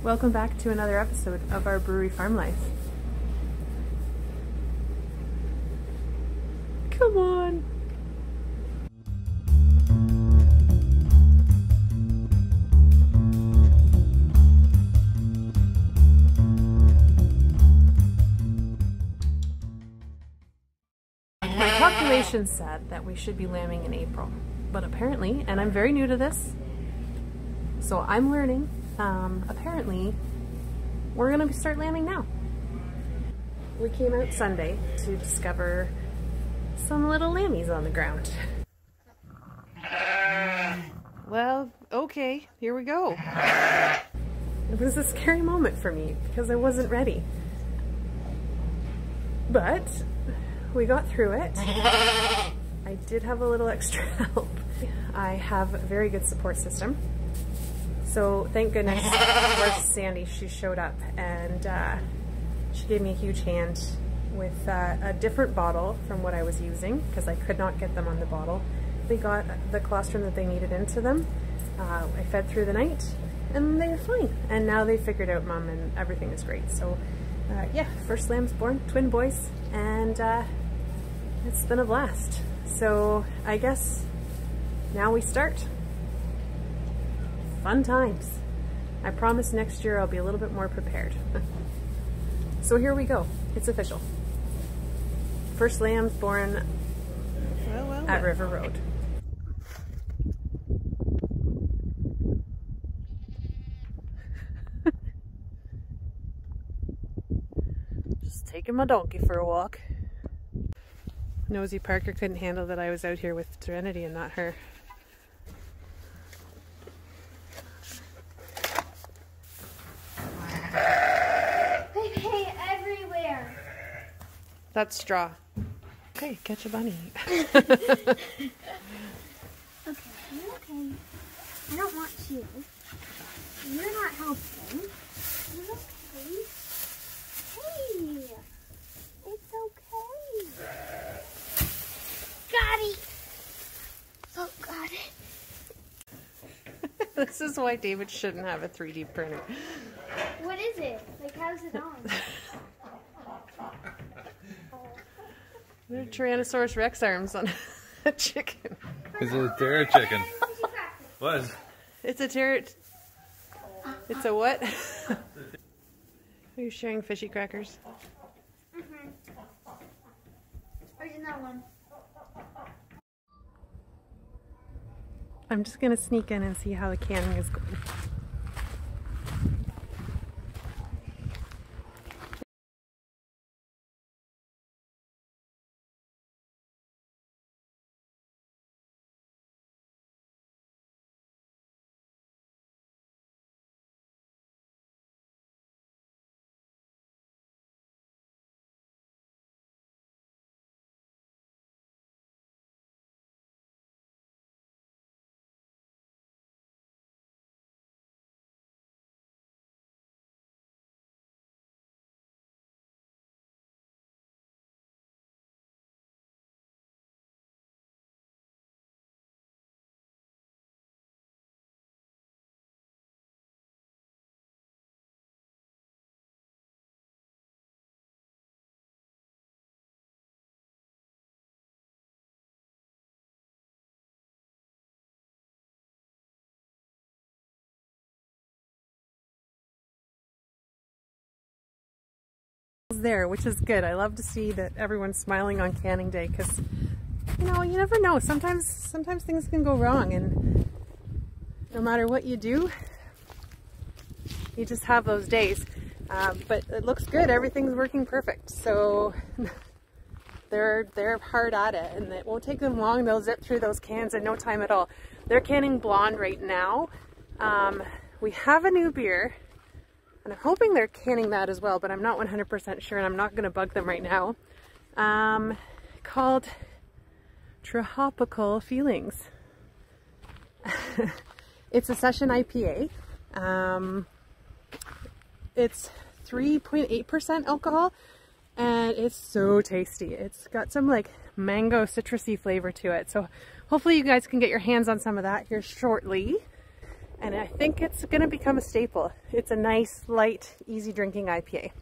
Welcome back to another episode of our brewery farm life. Come on! My calculation said that we should be lambing in April, but apparently, and I'm very new to this, so I'm learning, um, apparently we're gonna start lambing now. We came out Sunday to discover some little lammies on the ground. Well, okay, here we go. It was a scary moment for me because I wasn't ready. But we got through it. I did have a little extra help. I have a very good support system. So thank goodness where's Sandy, she showed up and uh, she gave me a huge hand with uh, a different bottle from what I was using because I could not get them on the bottle. They got the colostrum that they needed into them. Uh, I fed through the night and they were fine. And now they figured out mom and everything is great. So uh, yeah, first lamb's born, twin boys, and uh, it's been a blast. So I guess now we start. Fun times. I promise next year I'll be a little bit more prepared. so here we go. It's official. First lambs born Well, well, at. River Road. Just taking my donkey for a walk. Nosy Parker couldn't handle that I was out here with Serenity and not her. That's straw. Okay, catch a bunny. Okay, okay. I don't want you. You're not helping. You're okay. Hey, it's okay. Got it. Oh, got it. this is why David shouldn't have a 3D printer. What is it? Like, how's it on? They're Tyrannosaurus Rex arms on a chicken. Is it a dare chicken? What? It's a ter. It's a what? Are you sharing fishy crackers? Mm-hmm. Original one. I'm just gonna sneak in and see how the canning is going. There, which is good. I love to see that everyone's smiling on canning day because, you know, you never know. Sometimes, sometimes things can go wrong, and no matter what you do, you just have those days. Um, but it looks good. Everything's working perfect. So they're they're hard at it, and it won't take them long. They'll zip through those cans in no time at all. They're canning blonde right now. Um, we have a new beer. And I'm hoping they're canning that as well, but I'm not 100% sure, and I'm not going to bug them right now. Um, called Tropical Feelings. it's a session IPA. Um, it's 3.8% alcohol, and it's so tasty. It's got some like mango citrusy flavor to it. So hopefully you guys can get your hands on some of that here shortly. And I think it's going to become a staple. It's a nice, light, easy drinking IPA.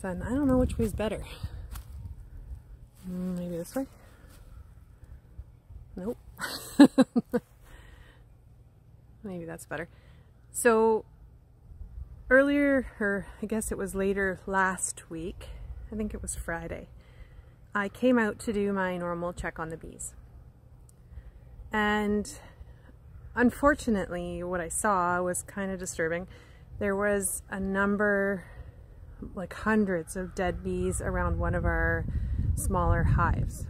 So I don't know which way is better. Mm, maybe this way? Nope. maybe that's better. So earlier, or I guess it was later last week, I think it was Friday, I came out to do my normal check on the bees. And unfortunately, what I saw was kind of disturbing. There was a number, like hundreds of dead bees around one of our smaller hives.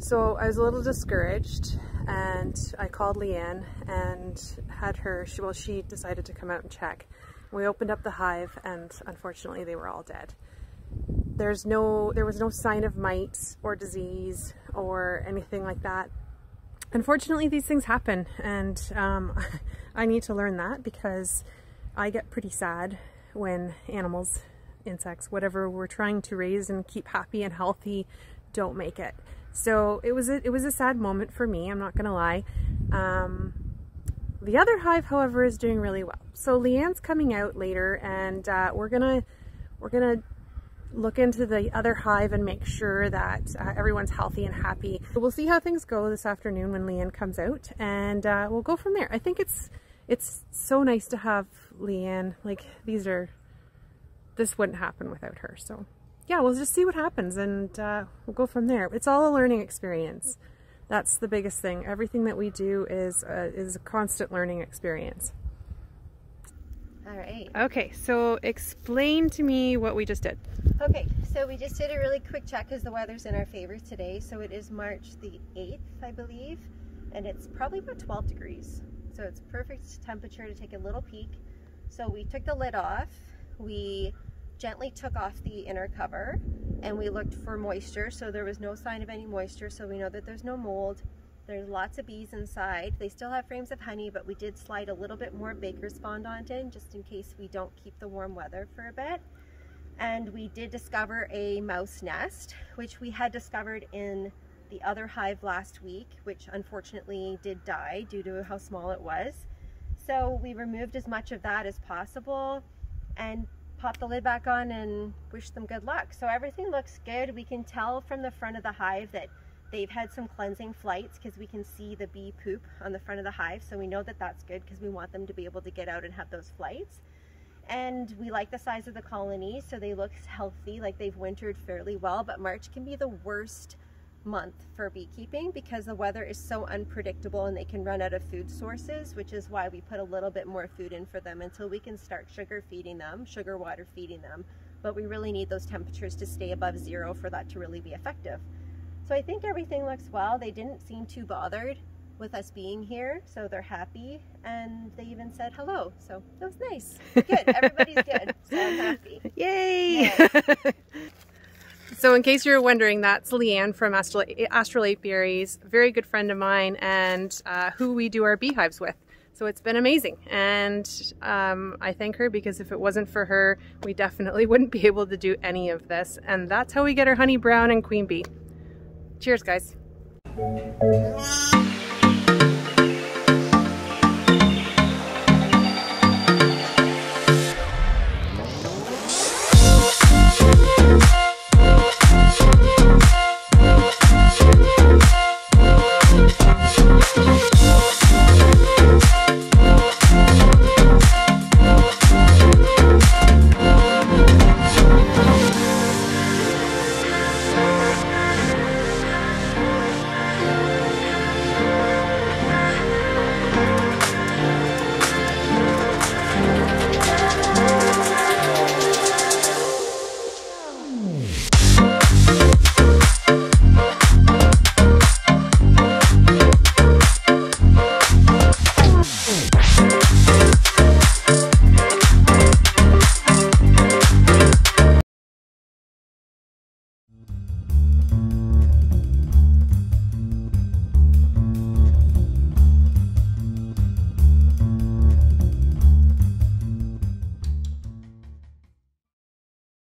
So I was a little discouraged and I called Leanne and had her, she, well, she decided to come out and check. We opened up the hive and unfortunately they were all dead. There's no, there was no sign of mites or disease or anything like that. Unfortunately, these things happen and um, I need to learn that because I get pretty sad when animals, insects, whatever we're trying to raise and keep happy and healthy don't make it. So it was a, it was a sad moment for me, I'm not gonna lie. Um, the other hive, however, is doing really well. So Leanne's coming out later and uh, we're gonna we're gonna look into the other hive and make sure that uh, everyone's healthy and happy. We'll see how things go this afternoon when Leanne comes out and uh, we'll go from there. I think it's it's so nice to have Leanne. Like these are, this wouldn't happen without her. So yeah, we'll just see what happens and uh, we'll go from there. It's all a learning experience. That's the biggest thing. Everything that we do is, uh, is a constant learning experience. All right. Okay, so explain to me what we just did. Okay, so we just did a really quick check because the weather's in our favor today. So it is March the 8th, I believe, and it's probably about 12 degrees. So it's perfect temperature to take a little peek. So we took the lid off, we gently took off the inner cover, and we looked for moisture. So there was no sign of any moisture, so we know that there's no mold. There's lots of bees inside. They still have frames of honey, but we did slide a little bit more baker's fondant in just in case we don't keep the warm weather for a bit. And we did discover a mouse nest, which we had discovered in the other hive last week, which unfortunately did die due to how small it was. So we removed as much of that as possible and popped the lid back on and wish them good luck. So everything looks good. We can tell from the front of the hive that They've had some cleansing flights because we can see the bee poop on the front of the hive. So we know that that's good because we want them to be able to get out and have those flights. And we like the size of the colony, so they look healthy, like they've wintered fairly well. But March can be the worst month for beekeeping because the weather is so unpredictable and they can run out of food sources, which is why we put a little bit more food in for them until we can start sugar feeding them, sugar water feeding them. But we really need those temperatures to stay above zero for that to really be effective. So I think everything looks well. They didn't seem too bothered with us being here, so they're happy, and they even said hello, so it was nice. Good, everybody's good, so I'm happy. Yay! so in case you're wondering, that's Leanne from Astral, Astral Apiaries, very good friend of mine, and uh, who we do our beehives with. So it's been amazing, and um, I thank her because if it wasn't for her, we definitely wouldn't be able to do any of this, and that's how we get our honey brown and queen bee. Cheers, guys.